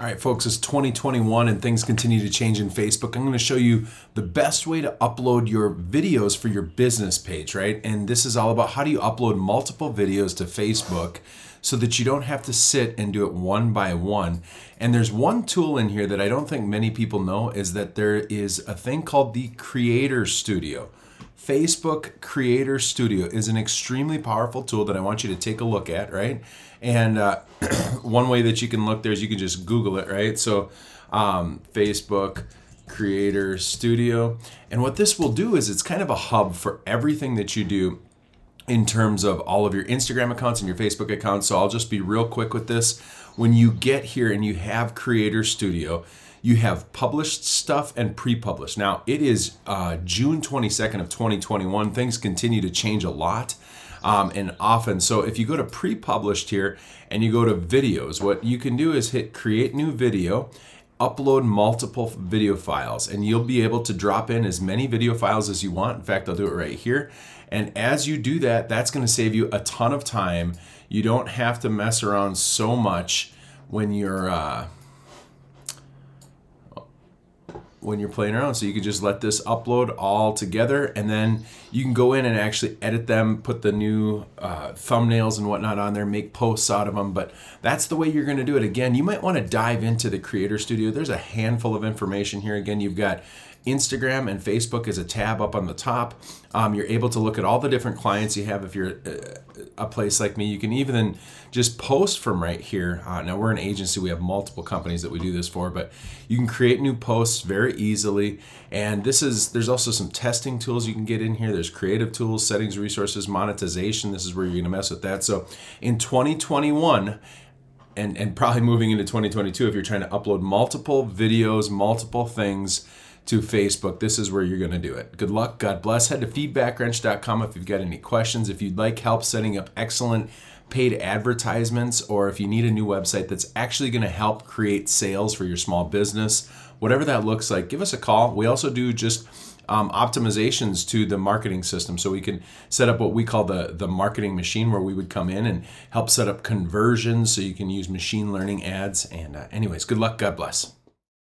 All right, folks, it's 2021 and things continue to change in Facebook. I'm going to show you the best way to upload your videos for your business page, right? And this is all about how do you upload multiple videos to Facebook so that you don't have to sit and do it one by one. And there's one tool in here that I don't think many people know is that there is a thing called the Creator Studio. Facebook Creator Studio is an extremely powerful tool that I want you to take a look at, right? And uh, one way that you can look there is you can just Google it, right? So um, Facebook Creator Studio. And what this will do is it's kind of a hub for everything that you do in terms of all of your Instagram accounts and your Facebook accounts. So I'll just be real quick with this. When you get here and you have Creator Studio, you have published stuff and pre-published. Now it is uh, June 22nd of 2021. Things continue to change a lot. Um, and often, so if you go to pre-published here and you go to videos, what you can do is hit create new video, upload multiple video files, and you'll be able to drop in as many video files as you want. In fact, I'll do it right here. And as you do that, that's gonna save you a ton of time. You don't have to mess around so much when you're, uh, when you're playing around. So you can just let this upload all together and then you can go in and actually edit them, put the new uh, thumbnails and whatnot on there, make posts out of them. But that's the way you're gonna do it. Again, you might wanna dive into the Creator Studio. There's a handful of information here. Again, you've got Instagram and Facebook is a tab up on the top. Um, you're able to look at all the different clients you have if you're uh, a place like me. You can even just post from right here. Uh, now we're an agency, we have multiple companies that we do this for, but you can create new posts very easily. And this is, there's also some testing tools you can get in here. There's creative tools, settings, resources, monetization. This is where you're gonna mess with that. So in 2021, and, and probably moving into 2022, if you're trying to upload multiple videos, multiple things, to Facebook, this is where you're going to do it. Good luck. God bless. Head to feedbackwrench.com if you've got any questions. If you'd like help setting up excellent paid advertisements, or if you need a new website that's actually going to help create sales for your small business, whatever that looks like, give us a call. We also do just um, optimizations to the marketing system. So we can set up what we call the, the marketing machine where we would come in and help set up conversions so you can use machine learning ads. And uh, anyways, good luck. God bless.